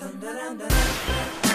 Dun, dun, dun,